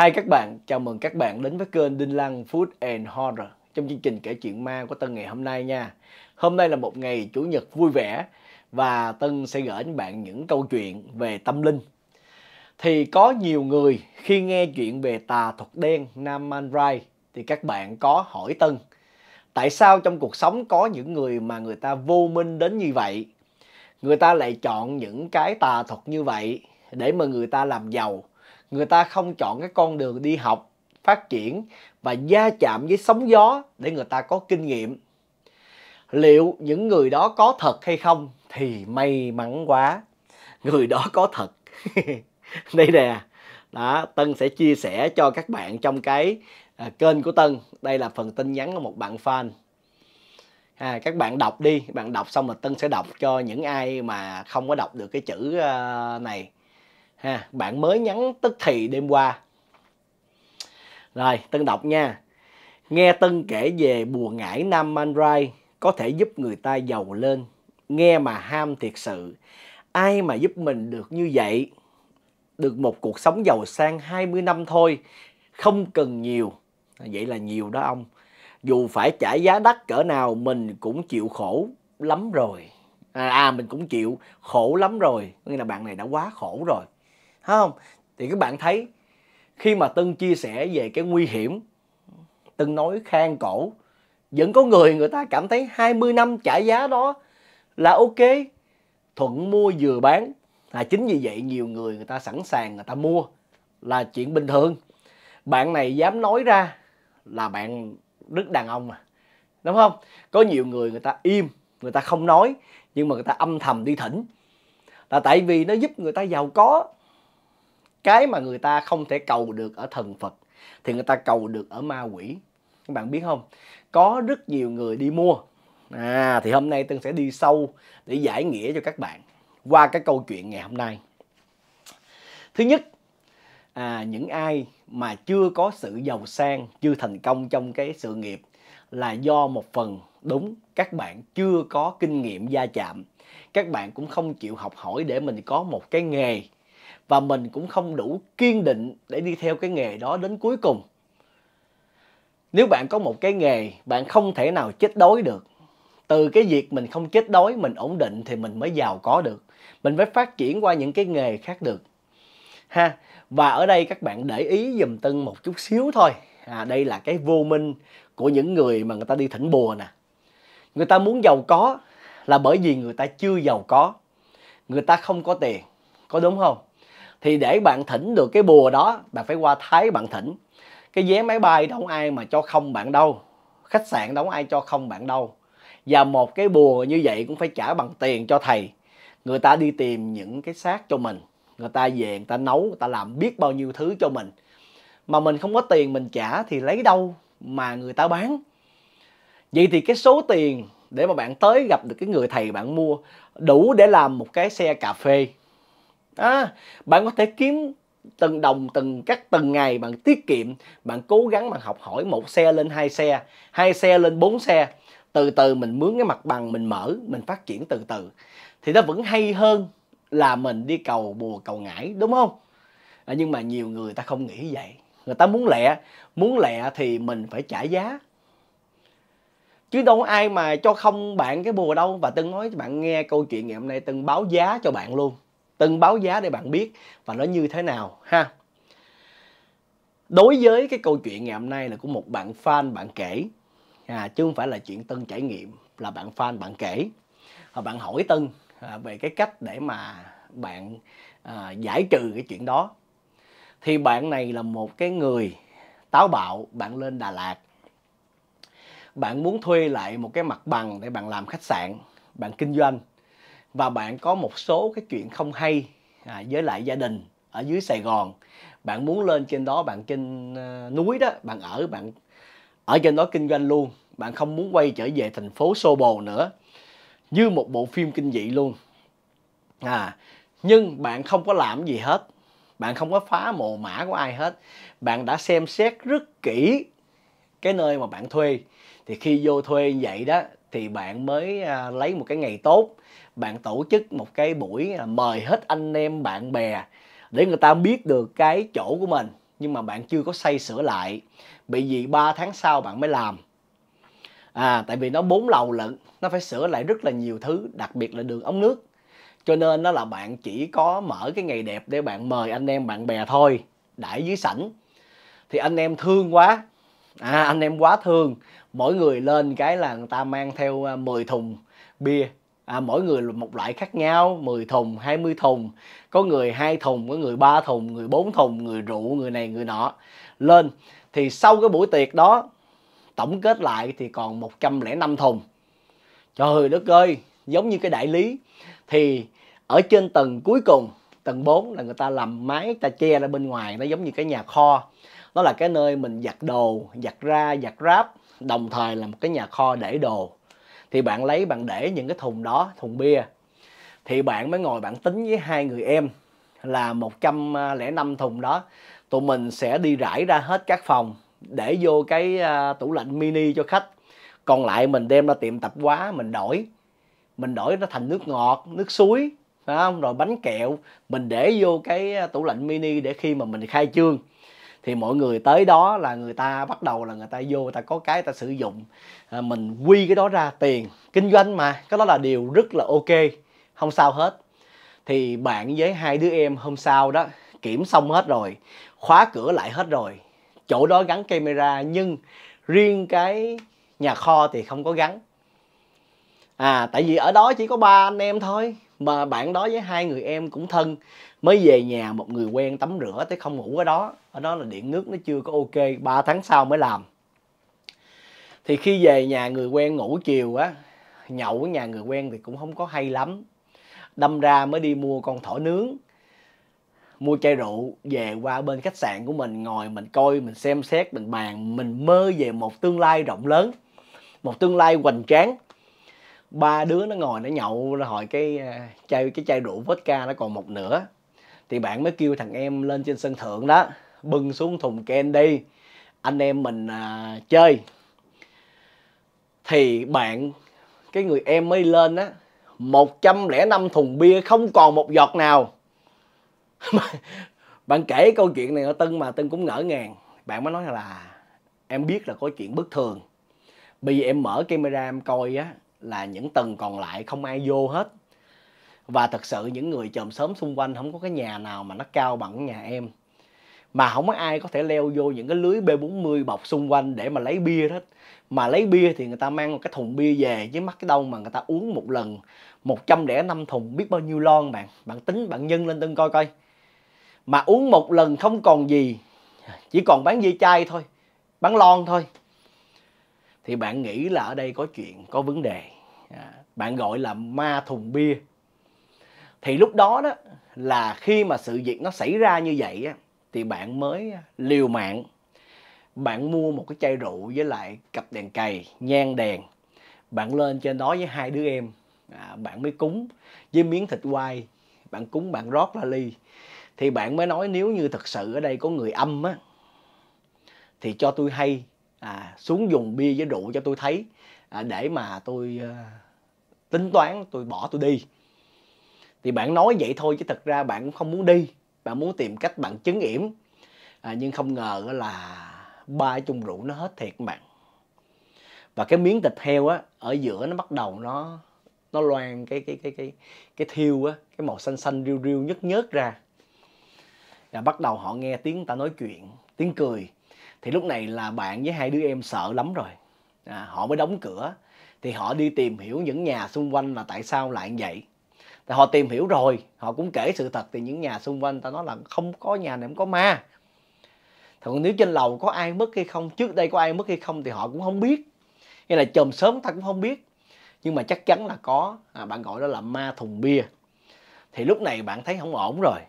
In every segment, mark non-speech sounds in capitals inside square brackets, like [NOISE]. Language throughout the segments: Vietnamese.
Hai các bạn, chào mừng các bạn đến với kênh Đinh Lăng Food and Horror trong chương trình kể chuyện ma của Tân ngày hôm nay nha. Hôm nay là một ngày Chủ nhật vui vẻ và Tân sẽ gửi đến bạn những câu chuyện về tâm linh. Thì có nhiều người khi nghe chuyện về tà thuật đen Nam Man Rai thì các bạn có hỏi Tân tại sao trong cuộc sống có những người mà người ta vô minh đến như vậy người ta lại chọn những cái tà thuật như vậy để mà người ta làm giàu người ta không chọn cái con đường đi học phát triển và gia chạm với sóng gió để người ta có kinh nghiệm. Liệu những người đó có thật hay không thì may mắn quá. Người đó có thật. [LAUGHS] Đây nè. Đó tân sẽ chia sẻ cho các bạn trong cái à, kênh của tân. Đây là phần tin nhắn của một bạn fan. À, các bạn đọc đi. Bạn đọc xong rồi tân sẽ đọc cho những ai mà không có đọc được cái chữ uh, này ha bạn mới nhắn tức thì đêm qua. Rồi tân đọc nha. Nghe tân kể về bùa ngải nam mandrai có thể giúp người ta giàu lên. Nghe mà ham thiệt sự. Ai mà giúp mình được như vậy? Được một cuộc sống giàu sang 20 năm thôi không cần nhiều. À, vậy là nhiều đó ông. Dù phải trả giá đắt cỡ nào mình cũng chịu khổ lắm rồi. À, à mình cũng chịu khổ lắm rồi. Nghĩa là bạn này đã quá khổ rồi. Thấy không? Thì các bạn thấy, khi mà tân chia sẻ về cái nguy hiểm, tân nói khang cổ, vẫn có người người ta cảm thấy 20 năm trả giá đó là ok, thuận mua vừa bán. Là chính vì vậy nhiều người người ta sẵn sàng, người ta mua là chuyện bình thường. Bạn này dám nói ra là bạn rất đàn ông mà, đúng không? Có nhiều người người ta im, người ta không nói, nhưng mà người ta âm thầm đi thỉnh. Là tại vì nó giúp người ta giàu có cái mà người ta không thể cầu được ở thần phật thì người ta cầu được ở ma quỷ. Các bạn biết không? Có rất nhiều người đi mua. À thì hôm nay tân sẽ đi sâu để giải nghĩa cho các bạn qua cái câu chuyện ngày hôm nay. Thứ nhất à, những ai mà chưa có sự giàu sang chưa thành công trong cái sự nghiệp là do một phần đúng các bạn chưa có kinh nghiệm gia chạm. Các bạn cũng không chịu học hỏi để mình có một cái nghề và mình cũng không đủ kiên định để đi theo cái nghề đó đến cuối cùng. Nếu bạn có một cái nghề bạn không thể nào chết đói được. Từ cái việc mình không chết đói mình ổn định thì mình mới giàu có được. Mình phải phát triển qua những cái nghề khác được. Ha và ở đây các bạn để ý dùm tân một chút xíu thôi. À, đây là cái vô minh của những người mà người ta đi thỉnh bùa nè. Người ta muốn giàu có là bởi vì người ta chưa giàu có. Người ta không có tiền có đúng không? Thì để bạn thỉnh được cái bùa đó, bạn phải qua thái bạn thỉnh. Cái vé máy bay đâu ai mà cho không bạn đâu. Khách sạn đâu ai cho không bạn đâu. Và một cái bùa như vậy cũng phải trả bằng tiền cho thầy. Người ta đi tìm những cái xác cho mình. Người ta về, người ta nấu, người ta làm biết bao nhiêu thứ cho mình. Mà mình không có tiền mình trả thì lấy đâu mà người ta bán. Vậy thì cái số tiền để mà bạn tới gặp được cái người thầy bạn mua đủ để làm một cái xe cà phê à, bạn có thể kiếm từng đồng từng các từng ngày bạn tiết kiệm bạn cố gắng bạn học hỏi một xe lên hai xe hai xe lên bốn xe. Từ từ mình mướn cái mặt bằng mình mở mình phát triển từ từ. Thì nó vẫn hay hơn là mình đi cầu bùa cầu ngải đúng không? À, nhưng mà nhiều người ta không nghĩ vậy. Người ta muốn lẹ muốn lẹ thì mình phải trả giá. Chứ đâu có ai mà cho không bạn cái bùa đâu. Và tân nói cho bạn nghe câu chuyện ngày hôm nay tân báo giá cho bạn luôn từng báo giá để bạn biết và nó như thế nào ha? Đối với cái câu chuyện ngày hôm nay là của một bạn fan bạn kể. À, chứ không phải là chuyện tân trải nghiệm là bạn fan bạn kể. Và bạn hỏi tân à, về cái cách để mà bạn à, giải trừ cái chuyện đó. Thì bạn này là một cái người táo bạo bạn lên Đà Lạt. Bạn muốn thuê lại một cái mặt bằng để bạn làm khách sạn bạn kinh doanh và bạn có một số cái chuyện không hay à, với lại gia đình ở dưới Sài Gòn. Bạn muốn lên trên đó bạn trên uh, ờ, núi đó bạn ở bạn ở trên đó kinh doanh luôn. Bạn không muốn quay trở về thành phố Xô Bồ nữa. Như một bộ phim kinh dị luôn. À nhưng bạn không có làm gì hết. Bạn không có phá mồ mã của ai hết. Bạn đã xem xét rất kỹ cái nơi mà bạn thuê. Thì khi vô thuê vậy đó thì bạn mới à, lấy một cái ngày tốt bạn tổ chức một cái buổi à, mời hết anh em, bạn bè để người ta biết được cái chỗ của mình, nhưng mà bạn chưa có xây sửa lại. Bị gì 3 tháng sau bạn mới làm. À tại vì nó bốn lầu lận, nó phải sửa lại rất là nhiều thứ, đặc biệt là đường ống nước. Cho nên nó là bạn chỉ có mở cái ngày đẹp để bạn mời anh em, bạn bè thôi, đãi dưới sảnh. Thì anh em thương quá. À anh em quá thương. Mỗi người lên cái là người ta mang theo à, 10 thùng bia à, mỗi người một loại khác nhau 10 thùng 20 thùng. Có người hai thùng có người ba thùng người bốn thùng người rượu người này người nọ. Lên thì sau cái buổi tiệc đó tổng kết lại thì còn 105 thùng. Trời đất ơi giống như cái đại lý. Thì ở trên tầng cuối cùng tầng 4 là người ta làm máy ta che ra bên ngoài nó giống như cái nhà kho. Nó là cái nơi mình giặt đồ giặt ra giặt ráp đồng thời là một cái nhà kho để đồ thì bạn lấy, bạn để những cái thùng đó, thùng bia. Thì bạn mới ngồi bạn tính với hai người em là 105 thùng đó. Tụi mình sẽ đi rải ra hết các phòng để vô cái à, tủ lạnh mini cho khách. Còn lại mình đem ra tiệm tạp hóa, mình đổi. Mình đổi nó thành nước ngọt, nước suối, phải không? Rồi bánh kẹo. Mình để vô cái à, tủ lạnh mini để khi mà mình khai trương thì mọi người tới đó là người ta bắt đầu là người ta vô người ta có cái ta sử dụng. À, mình quy cái đó ra tiền kinh doanh mà. Cái đó là điều rất là ok không sao hết. Thì bạn với hai đứa em hôm sau đó kiểm xong hết rồi khóa cửa lại hết rồi. Chỗ đó gắn camera nhưng riêng cái nhà kho thì không có gắn. À tại vì ở đó chỉ có ba anh em thôi mà bạn đó với hai người em cũng thân. Mới về nhà một người quen tắm rửa tới không ngủ ở đó ở đó là điện nước nó chưa có ok 3 tháng sau mới làm. Thì khi về nhà người quen ngủ chiều á, nhậu ở nhà người quen thì cũng không có hay lắm. Đâm ra mới đi mua con thỏ nướng, mua chai rượu về qua bên khách sạn của mình, ngồi mình coi, mình xem xét, mình bàn, mình mơ về một tương lai rộng lớn, một tương lai hoành tráng. Ba đứa nó ngồi nó nhậu, nó hỏi cái à, chai cái chai rượu vodka nó còn một nửa. Thì bạn mới kêu thằng em lên trên sân thượng đó bưng xuống thùng candy anh em mình à, chơi. Thì bạn cái người em mới lên á 105 thùng bia không còn một giọt nào. [LAUGHS] Bạn kể câu chuyện này ở Tân mà Tân cũng ngỡ ngàng. Bạn mới nói là em biết là có chuyện bất thường. Bây giờ em mở camera em coi á là những tầng còn lại không ai vô hết. Và thật sự những người chòm sớm xung quanh không có cái nhà nào mà nó cao bằng nhà em mà không có ai có thể leo vô những cái lưới B40 bọc xung quanh để mà lấy bia hết. Mà lấy bia thì người ta mang một cái thùng bia về với mắt cái đông mà người ta uống một lần 105 thùng biết bao nhiêu lon bạn. Bạn tính bạn nhân lên tân coi coi. Mà uống một lần không còn gì chỉ còn bán dây chai thôi bán lon thôi. Thì bạn nghĩ là ở đây có chuyện có vấn đề. À, bạn gọi là ma thùng bia. Thì lúc đó đó là khi mà sự việc nó xảy ra như vậy á, thì bạn mới à, liều mạng. Bạn mua một cái chai rượu với lại cặp đèn cày nhang đèn. Bạn lên trên đó với hai đứa em à, bạn mới cúng với miếng thịt quay bạn cúng bạn rót ra ly. Thì bạn mới nói nếu như thật sự ở đây có người âm á thì cho tôi hay à, xuống dùng bia với rượu cho tôi thấy à, để mà tôi à, tính toán tôi bỏ tôi đi. Thì bạn nói vậy thôi chứ thật ra bạn cũng không muốn đi bạn muốn tìm cách bạn chứng yểm. À, nhưng không ngờ là ba chung rượu nó hết thiệt bạn và cái miếng thịt heo á ở giữa nó bắt đầu nó nó loan cái cái cái cái cái thiêu á cái màu xanh xanh riêu riêu nhớt nhớt ra. Và bắt đầu họ nghe tiếng ta nói chuyện tiếng cười. Thì lúc này là bạn với hai đứa em sợ lắm rồi. À, họ mới đóng cửa. Thì họ đi tìm hiểu những nhà xung quanh là tại sao lại như vậy thì họ tìm hiểu rồi họ cũng kể sự thật thì những nhà xung quanh ta nói là không có nhà này không có ma. Còn nếu trên lầu có ai mất hay không trước đây có ai mất hay không thì họ cũng không biết. Hay là chồm sớm ta cũng không biết. Nhưng mà chắc chắn là có à, bạn gọi đó là ma thùng bia. Thì lúc này bạn thấy không ổn rồi.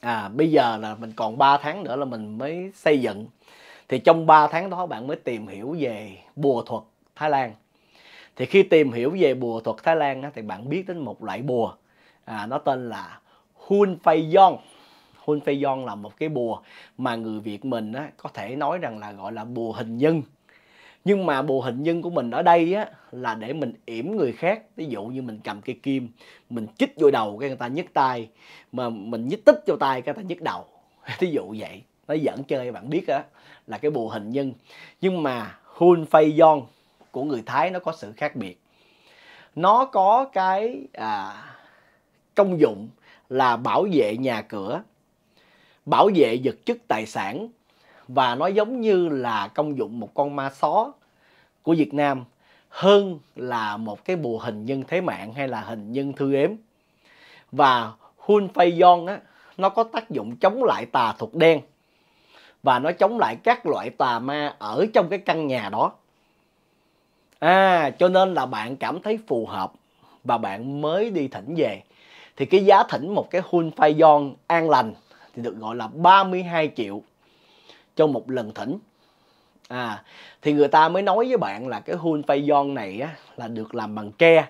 À bây giờ là mình còn 3 tháng nữa là mình mới xây dựng. Thì trong 3 tháng đó bạn mới tìm hiểu về bùa thuật Thái Lan thì khi tìm hiểu về bùa thuật Thái Lan á, thì bạn biết đến một loại bùa. À, nó tên là Hun Phay Yong. Hun Phay Yong là một cái bùa mà người Việt mình á, có thể nói rằng là gọi là bùa hình nhân. Nhưng mà bùa hình nhân của mình ở đây á là để mình yểm người khác. Ví dụ như mình cầm cây kim mình chích vô đầu cái người ta nhức tay mà mình nhích tích vô tay cái người ta nhức đầu. [LAUGHS] Ví dụ vậy. Nó dẫn chơi bạn biết á là cái bùa hình nhân. Nhưng mà hun phay Yong của người thái nó có sự khác biệt. Nó có cái à, công dụng là bảo vệ nhà cửa bảo vệ vật chất tài sản và nó giống như là công dụng một con ma só của Việt Nam hơn là một cái bùa hình nhân thế mạng hay là hình nhân thư ếm. Và Hun Fei Yon á nó có tác dụng chống lại tà thuật đen và nó chống lại các loại tà ma ở trong cái căn nhà đó à cho nên là bạn cảm thấy phù hợp và bạn mới đi thỉnh về. Thì cái giá thỉnh một cái Hun phai Yon an lành thì được gọi là 32 triệu cho một lần thỉnh. À thì người ta mới nói với bạn là cái hun phai yon này á, là được làm bằng tre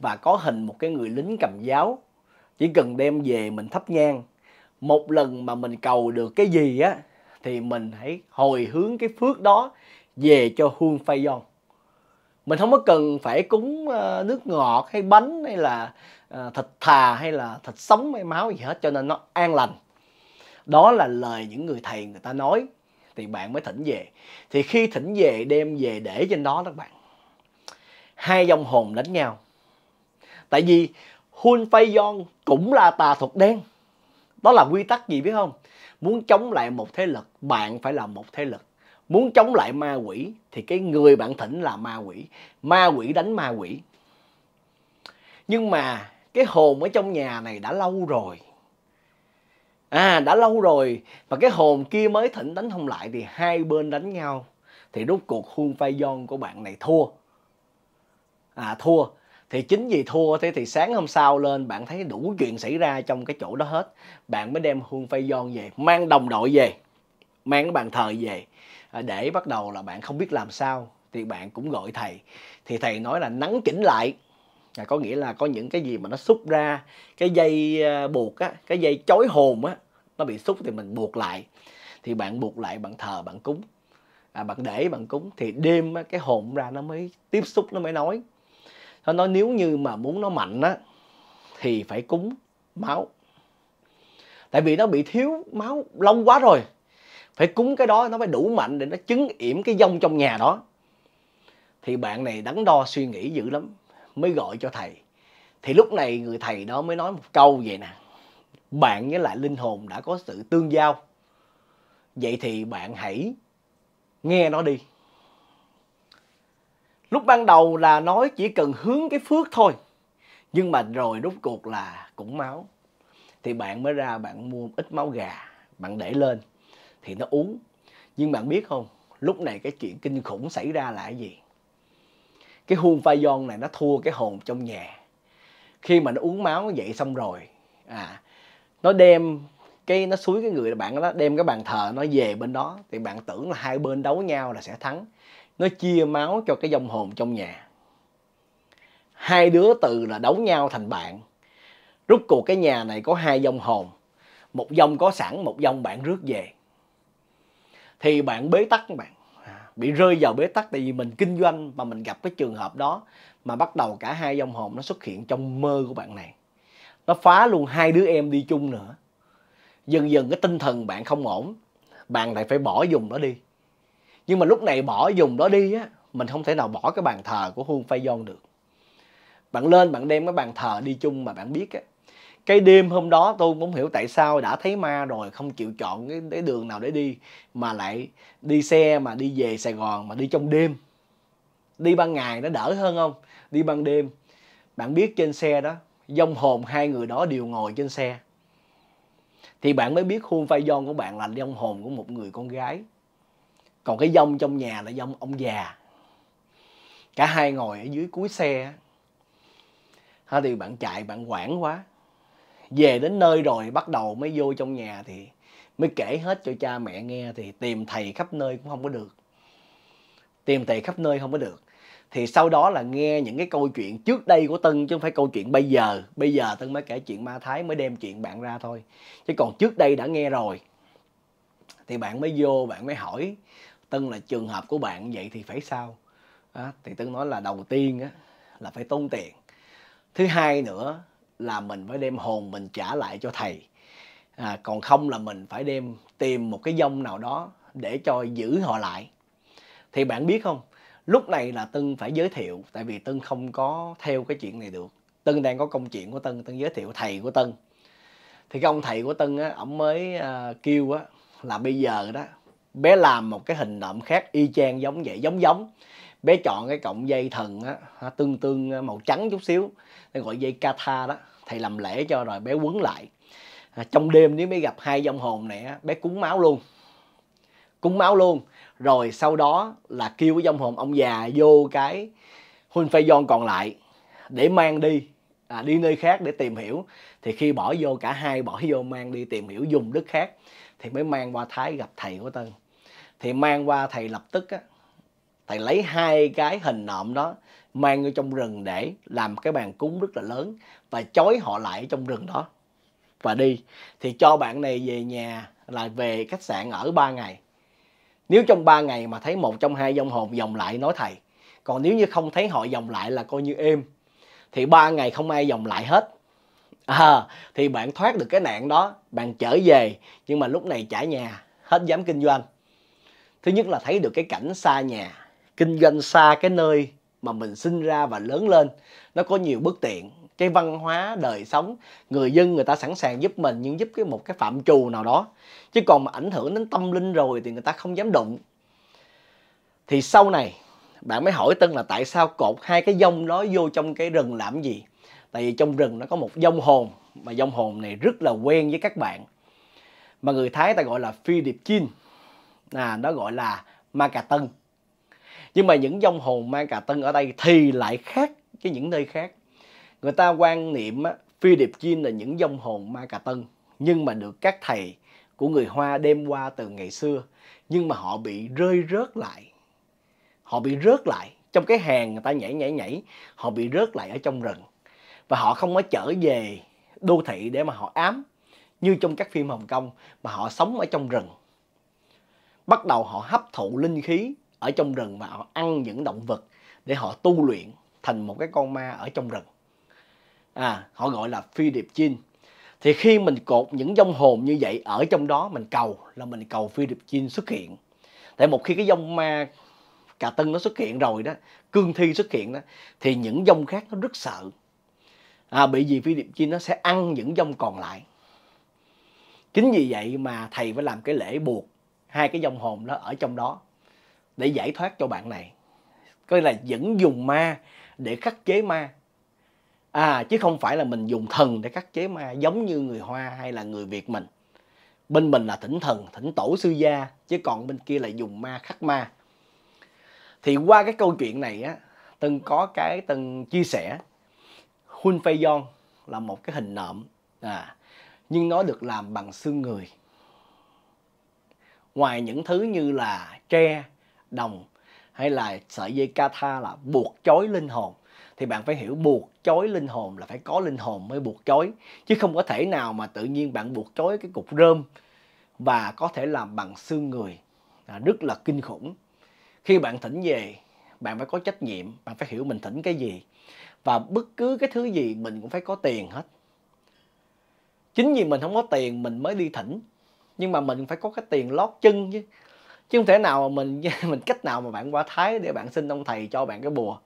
và có hình một cái người lính cầm giáo. Chỉ cần đem về mình thắp nhang. Một lần mà mình cầu được cái gì á thì mình hãy hồi hướng cái phước đó về cho hun phai yon mình không có cần phải cúng ờ, nước ngọt hay bánh hay là ờ, thịt thà hay là thịt sống hay máu gì hết, cho nên nó an lành. Đó là lời những người thầy người ta nói, thì bạn mới thỉnh về. Thì khi thỉnh về, đem về để trên đó các bạn. Hai dòng hồn đánh nhau. Tại vì hun phay yon cũng là tà thuật đen. Đó là quy tắc gì biết không? Muốn chống lại một thế lực, bạn phải là một thế lực muốn chống lại ma quỷ thì cái người bạn thỉnh là ma quỷ. Ma quỷ đánh ma quỷ. Nhưng mà cái hồn ở trong nhà này đã lâu rồi. À đã lâu rồi. Và cái hồn kia mới thỉnh đánh không lại thì hai bên đánh nhau. Thì rút cuộc khuôn phay giòn của bạn này thua. À thua. Thì chính vì thua thế thì sáng hôm sau lên, bạn thấy đủ chuyện xảy ra trong cái chỗ đó hết. Bạn mới đem khuôn phay giòn về, mang đồng đội về, mang cái bàn thờ về. À, để bắt đầu là bạn không biết làm sao thì bạn cũng gọi thầy. Thì thầy nói là nắng chỉnh lại. Là có nghĩa là có những cái gì mà nó xúc ra cái dây à, buộc á cái dây chối hồn á nó bị xúc thì mình buộc lại. Thì bạn buộc lại bạn thờ bạn cúng. À, bạn để bạn cúng thì đêm á, cái hồn ra nó mới tiếp xúc nó mới nói. Nó nói nếu như mà muốn nó mạnh á thì phải cúng máu. Tại vì nó bị thiếu máu lâu quá rồi phải cúng cái đó, nó mới đủ mạnh để nó chứng yểm cái dông trong nhà đó. Thì bạn này đắn đo suy nghĩ dữ lắm, mới gọi cho thầy. Thì lúc này người thầy đó mới nói một câu vậy nè. Bạn với lại linh hồn đã có sự tương giao. Vậy thì bạn hãy nghe nó đi. Lúc ban đầu là nói chỉ cần hướng cái phước thôi, nhưng mà rồi rút cuộc là cũng máu. Thì bạn mới ra bạn mua ít máu gà, bạn để lên thì nó uống. Nhưng bạn biết không, lúc này cái chuyện kinh khủng xảy ra là cái gì? Cái huông pha giòn này nó thua cái hồn trong nhà. Khi mà nó uống máu vậy xong rồi à nó đem cái, nó suối cái người bạn đó, đem cái bàn thờ nó về bên đó. Thì bạn tưởng là hai bên đấu nhau là sẽ thắng. Nó chia máu cho cái dòng hồn trong nhà. Hai đứa từ là đấu nhau thành bạn. Rút cuộc cái nhà này có hai dòng hồn. Một dòng có sẵn, một dòng bạn rước về thì bạn bế tắc các bạn. À, bị rơi vào bế tắc tại vì mình kinh doanh mà mình gặp cái trường hợp đó mà bắt đầu cả hai dòng hồn nó xuất hiện trong mơ của bạn này. Nó phá luôn hai đứa em đi chung nữa. Dần dần cái tinh thần bạn không ổn, bạn lại phải bỏ dùng đó đi. Nhưng mà lúc này bỏ dùng đó đi á, mình không thể nào bỏ cái bàn thờ của Huân Phay Giòn được. Bạn lên bạn đem cái bàn thờ đi chung mà bạn biết á cái đêm hôm đó tôi cũng hiểu tại sao đã thấy ma rồi không chịu chọn cái, cái đường nào để đi mà lại đi xe mà đi về Sài Gòn mà đi trong đêm. Đi ban ngày nó đỡ hơn không? Đi ban đêm bạn biết trên xe đó dông hồn hai người đó đều ngồi trên xe. Thì bạn mới biết khuôn phai giòn của bạn là dông hồn của một người con gái. Còn cái dông trong nhà là dông ông già. Cả hai ngồi ở dưới cuối xe ha thì bạn chạy bạn quảng quá về đến nơi rồi bắt đầu mới vô trong nhà thì mới kể hết cho cha mẹ nghe thì tìm thầy khắp nơi cũng không có được. Tìm thầy khắp nơi không có được. Thì sau đó là nghe những cái câu chuyện trước đây của Tân chứ không phải câu chuyện bây giờ. Bây giờ Tân mới kể chuyện ma thái mới đem chuyện bạn ra thôi. Chứ còn trước đây đã nghe rồi. Thì bạn mới vô bạn mới hỏi Tân là trường hợp của bạn vậy thì phải sao? À, thì Tân nói là đầu tiên á, là phải tốn tiền. Thứ hai nữa là mình phải đem hồn mình trả lại cho thầy. À, còn không là mình phải đem tìm một cái dông nào đó để cho giữ họ lại. Thì bạn biết không lúc này là tân phải giới thiệu tại vì tân không có theo cái chuyện này được. Tân đang có công chuyện của tân tân giới thiệu thầy của tân. Thì cái ông thầy của tân á ổng mới uh, kêu á là bây giờ đó bé làm một cái hình nộm khác y chang giống vậy giống giống bé chọn cái cọng dây thần á tương tương ờ, màu trắng chút xíu để gọi dây katha đó thầy làm lễ cho rồi bé quấn lại. À, trong đêm nếu bé gặp hai dòng hồn này á, bé cúng máu luôn. Cúng máu luôn rồi sau đó là kêu cái dòng hồn ông già vô cái huynh phê giòn còn lại để mang đi à, đi nơi khác để tìm hiểu. Thì khi bỏ vô cả hai bỏ vô mang đi tìm hiểu dùng đất khác thì mới mang qua thái gặp thầy của tân. Thì mang qua thầy lập tức á thầy lấy hai cái hình nộm đó mang vô trong rừng để làm cái bàn cúng rất là lớn và chói họ lại ở trong rừng đó. Và đi. Thì cho bạn này về nhà là về khách sạn ở 3 ngày. Nếu trong 3 ngày mà thấy một trong hai dòng hồn dòng lại nói thầy còn nếu như không thấy họ dòng lại là coi như êm thì ba ngày không ai dòng lại hết. À, thì bạn thoát được cái nạn đó bạn trở về nhưng mà lúc này trả nhà hết dám kinh doanh. Thứ nhất là thấy được cái cảnh xa nhà kinh doanh xa cái nơi mà mình sinh ra và lớn lên, nó có nhiều bất tiện. Cái văn hóa đời sống, người dân người ta sẵn sàng giúp mình nhưng giúp cái một cái phạm trù nào đó. Chứ còn mà ảnh hưởng đến tâm linh rồi thì người ta không dám đụng. Thì sau này, bạn mới hỏi tân là tại sao cột hai cái dông đó vô trong cái rừng làm gì? Tại vì trong rừng nó có một dông hồn, mà dông hồn này rất là quen với các bạn. Mà người thái ta gọi là phi điệp chin à nó gọi là ma cà tân nhưng mà những dông hồn ma cà tân ở đây thì lại khác với những nơi khác. Người ta quan niệm á, phi điệp chiên là những dông hồn ma cà tân nhưng mà được các thầy của người hoa đem qua từ ngày xưa nhưng mà họ bị rơi rớt lại. Họ bị rớt lại trong cái hàng người ta nhảy nhảy nhảy họ bị rớt lại ở trong rừng. Và họ không có trở về đô thị để mà họ ám như trong các phim Hồng Kông mà họ sống ở trong rừng. Bắt đầu họ hấp thụ linh khí ở trong rừng và họ ăn những động vật để họ tu luyện thành một cái con ma ở trong rừng. À họ gọi là phi điệp chin thì khi mình cột những dông hồn như vậy ở trong đó mình cầu là mình cầu phi điệp chin xuất hiện. Tại một khi cái dông ma cà tân nó xuất hiện rồi đó cương thi xuất hiện đó thì những dông khác nó rất sợ. À, bị gì phi điệp chin nó sẽ ăn những dông còn lại. Chính vì vậy mà thầy phải làm cái lễ buộc hai cái dông hồn đó ở trong đó để giải thoát cho bạn này. Coi là vẫn dùng ma để khắc chế ma. À chứ không phải là mình dùng thần để khắc chế ma, giống như người hoa hay là người việt mình. Bên mình là thỉnh thần, thỉnh tổ sư gia, chứ còn bên kia là dùng ma khắc ma. Thì qua cái câu chuyện này á, tân có cái tân chia sẻ, hun phay yon là một cái hình nộm à nhưng nó được làm bằng xương người. Ngoài những thứ như là tre đồng hay là sợi dây katha là buộc chối linh hồn, thì bạn phải hiểu buộc chối linh hồn là phải có linh hồn mới buộc chối, chứ không có thể nào mà tự nhiên bạn buộc chối cái cục rơm và có thể làm bằng xương người. Là rất là kinh khủng. Khi bạn thỉnh về, bạn phải có trách nhiệm, bạn phải hiểu mình thỉnh cái gì. Và bất cứ cái thứ gì mình cũng phải có tiền hết. Chính vì mình không có tiền mình mới đi thỉnh, nhưng mà mình phải có cái tiền lót chân chứ chứ không thể nào mà mình [LAUGHS] mình cách nào mà bạn qua thái để bạn xin ông thầy cho bạn cái bùa.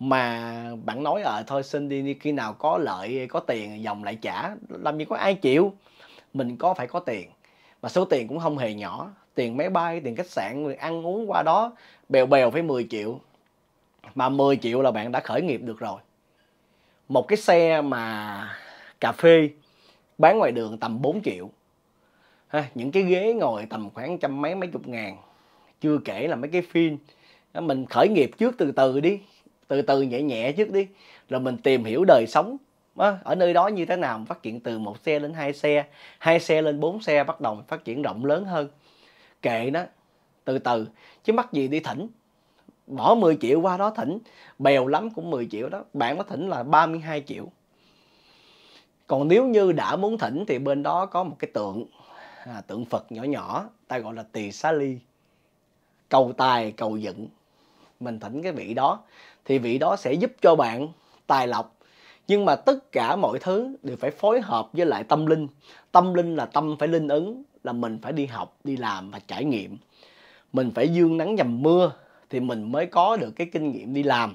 Mà bạn nói ờ à, thôi xin đi, đi khi nào có lợi có tiền dòng lại trả. Làm gì có ai chịu. Mình có phải có tiền. Mà số tiền cũng không hề nhỏ. Tiền máy bay tiền khách sạn ăn uống qua đó bèo bèo phải 10 triệu. Mà 10 triệu là bạn đã khởi nghiệp được rồi. Một cái xe mà cà phê bán ngoài đường tầm 4 triệu ha, những cái ghế ngồi tầm khoảng trăm mấy mấy chục ngàn. Chưa kể là mấy cái phim. Mình khởi nghiệp trước từ từ đi. Từ từ nhẹ nhẹ trước đi. Rồi mình tìm hiểu đời sống. Ở nơi đó như thế nào phát triển từ một xe lên hai xe hai xe lên bốn xe bắt đầu phát triển rộng lớn hơn. Kệ đó từ từ. Chứ mắc gì đi thỉnh. Bỏ 10 triệu qua đó thỉnh. Bèo lắm cũng 10 triệu đó. Bạn có thỉnh là 32 triệu. Còn nếu như đã muốn thỉnh thì bên đó có một cái tượng à, tượng Phật nhỏ nhỏ ta gọi là tỳ xá ly. Cầu tài cầu dựng. Mình thỉnh cái vị đó. Thì vị đó sẽ giúp cho bạn tài lộc. Nhưng mà tất cả mọi thứ đều phải phối hợp với lại tâm linh. Tâm linh là tâm phải linh ứng là mình phải đi học đi làm và trải nghiệm. Mình phải dương nắng dầm mưa thì mình mới có được cái kinh nghiệm đi làm.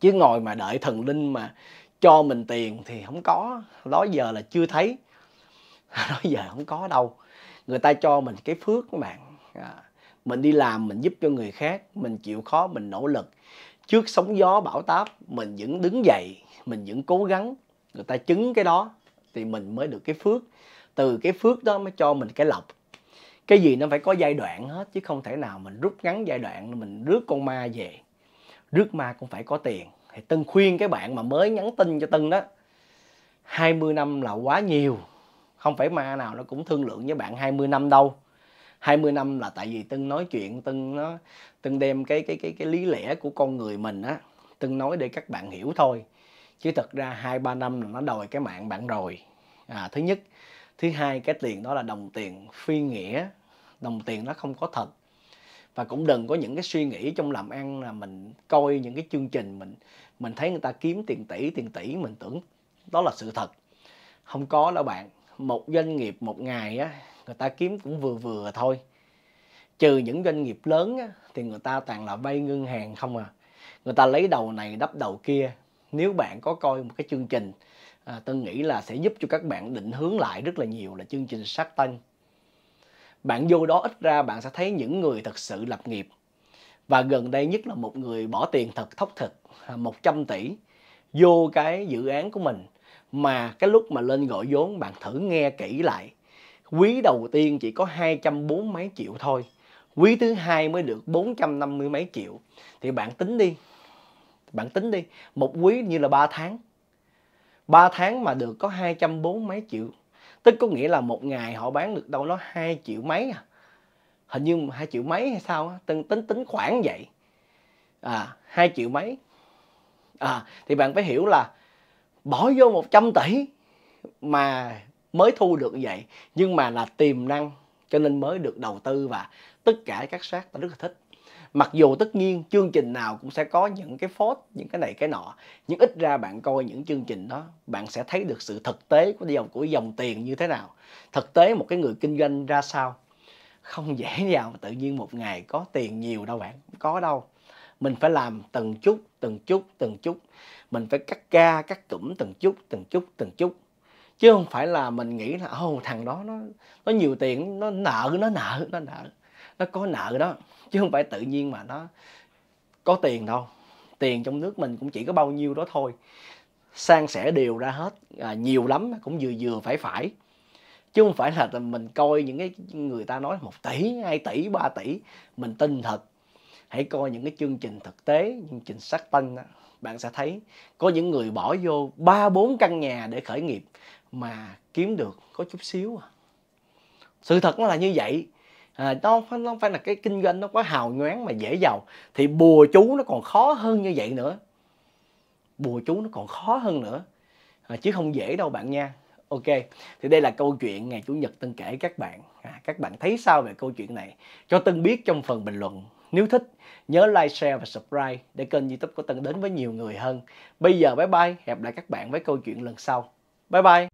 Chứ ngồi mà đợi thần linh mà cho mình tiền thì không có. Đó giờ là chưa thấy. [LAUGHS] nói giờ không có đâu. Người ta cho mình cái phước các bạn. À, mình đi làm mình giúp cho người khác mình chịu khó mình nỗ lực. Trước sóng gió bão táp mình vẫn đứng dậy mình vẫn cố gắng. Người ta chứng cái đó thì mình mới được cái phước. Từ cái phước đó mới cho mình cái lộc. Cái gì nó phải có giai đoạn hết chứ không thể nào mình rút ngắn giai đoạn mình rước con ma về. Rước ma cũng phải có tiền. Thì Tân khuyên cái bạn mà mới nhắn tin cho Tân đó 20 năm là quá nhiều không phải ma nào nó cũng thương lượng với bạn 20 năm đâu. 20 năm là tại vì Tân nói chuyện Tân nó Tân đem cái cái cái cái lý lẽ của con người mình á Tân nói để các bạn hiểu thôi. Chứ thật ra hai ba năm là nó đòi cái mạng bạn rồi. À, thứ nhất. Thứ hai cái tiền đó là đồng tiền phi nghĩa. Đồng tiền nó không có thật. Và cũng đừng có những cái suy nghĩ trong làm ăn là mình coi những cái chương trình mình mình thấy người ta kiếm tiền tỷ tiền tỷ mình tưởng đó là sự thật. Không có đâu bạn một doanh nghiệp một ngày á người ta kiếm cũng vừa vừa thôi. Trừ những doanh nghiệp lớn á, thì người ta toàn là vay ngân hàng không à. Người ta lấy đầu này đắp đầu kia. Nếu bạn có coi một cái chương trình à, tôi nghĩ là sẽ giúp cho các bạn định hướng lại rất là nhiều là chương trình sát tân bạn vô đó ít ra bạn sẽ thấy những người thật sự lập nghiệp. Và gần đây nhất là một người bỏ tiền thật thóc thực 100 à, tỷ vô cái dự án của mình mà cái lúc mà lên gọi vốn, bạn thử nghe kỹ lại. Quý đầu tiên chỉ có 240 mấy triệu thôi. Quý thứ hai mới được 450 mấy triệu. Thì bạn tính đi. Bạn tính đi. Một quý như là 3 tháng. 3 tháng mà được có 240 mấy triệu. Tức có nghĩa là một ngày họ bán được đâu đó 2 triệu mấy à. Hình như 2 triệu mấy hay sao á. Tính tính tính khoảng vậy. À 2 triệu mấy. À thì bạn phải hiểu là bỏ vô 100 tỷ mà mới thu được vậy. Nhưng mà là tiềm năng, cho nên mới được đầu tư và tất cả các sát ta rất là thích. Mặc dù tất nhiên chương trình nào cũng sẽ có những cái phốt, những cái này cái nọ, nhưng ít ra bạn coi những chương trình đó, bạn sẽ thấy được sự thực tế của dòng của dòng tiền như thế nào. Thực tế một cái người kinh doanh ra sao? Không dễ dàng mà tự nhiên một ngày có tiền nhiều đâu bạn, không có đâu. Mình phải làm từng chút từng chút từng chút mình phải cắt ca cắt cụm từng chút từng chút từng chút. Chứ không phải là mình nghĩ là ô thằng đó nó nó nhiều tiền nó nợ nó nợ nó nợ nó có nợ đó. Chứ không phải tự nhiên mà nó có tiền đâu. Tiền trong nước mình cũng chỉ có bao nhiêu đó thôi. Sang sẻ đều ra hết. À, nhiều lắm cũng vừa vừa phải phải. Chứ không phải là mình coi những cái người ta nói một tỷ hai tỷ ba tỷ. Mình tin thật. Hãy coi những cái chương trình thực tế chương trình sắc tân bạn sẽ thấy có những người bỏ vô ba bốn căn nhà để khởi nghiệp mà kiếm được có chút xíu à. Sự thật nó là như vậy. À, nó không phải là cái kinh doanh nó quá hào nhoáng mà dễ giàu thì bùa chú nó còn khó hơn như vậy nữa. Bùa chú nó còn khó hơn nữa. À, chứ không dễ đâu bạn nha. Ok thì đây là câu chuyện ngày chủ nhật tân kể các bạn. À, các bạn thấy sao về câu chuyện này? Cho tân biết trong phần bình luận. Nếu thích nhớ like, share và subscribe để kênh youtube của tân đến với nhiều người hơn. Bây giờ bye bye, hẹn lại các bạn với câu chuyện lần sau. Bye bye.